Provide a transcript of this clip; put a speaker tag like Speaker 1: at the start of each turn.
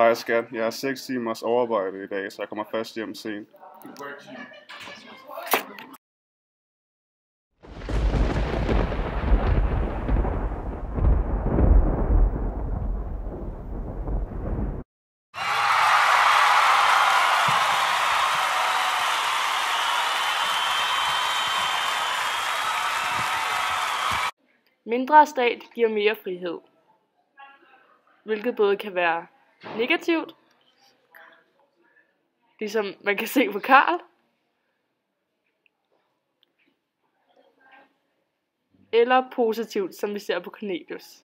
Speaker 1: Hej skat, jeg har 6 timers overarbejde i dag, så jeg kommer først hjem sent.
Speaker 2: Mindre stat giver mere frihed. Hvilket både kan være negativt, ligesom man kan se på Karl, eller positivt, som vi ser på Cornelius.